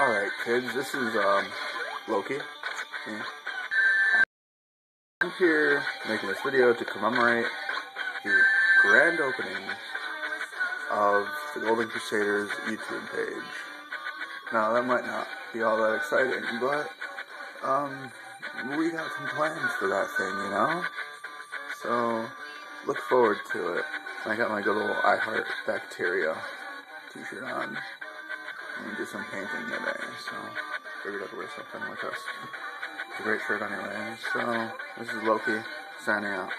Alright, kids, this is um, Loki. Yeah. I'm here making this video to commemorate the grand opening of the Golden Crusaders YouTube page. Now, that might not be all that exciting, but um, we got some plans for that thing, you know? So, look forward to it. I got my good little I Heart Bacteria t-shirt on. And do some painting today, so figured I'd wear something like this. It's a great shirt anyway. So, this is Loki signing out.